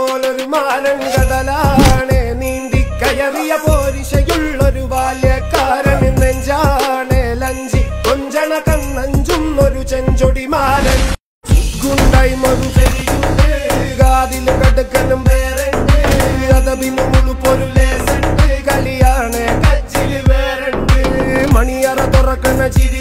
പോലൊരു മാനം കടലാണ് നീന്തി കയറിയ പോരിശയുള്ളൊരു ബാല്യക്കാരൻ നെഞ്ചാണ്. ലഞ്ചി കൊഞ്ചണ കണ്ണഞ്ചും ഒരു ചെഞ്ചൊടി മാനൻ. ഗുണ്ടായി മറു കാതിൽ കടുക്കനും വേറുണ്ട് അതപിന് മുഴുപ്പൊരു ലേസുണ്ട്. കളിയാണ് കച്ചിൽ മണിയറ തുറക്കുന്ന ചിരി